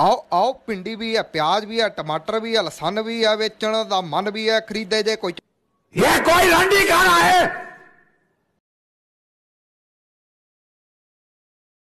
ਆਓ ਆਓ ਪਿੰਡੀ ਵੀ ਹੈ, ਪਿਆਜ਼ ਵੀ ਹੈ, ਟਮਾਟਰ ਵੀ ਹੈ, ਲਸਣ ਵੀ ਹੈ, ਵੇਚਣ ਦਾ ਮਨ ਵੀ ਹੈ, ਖਰੀਦੇ ਜੇ ਕੋਈ ये कोई रंडी खाना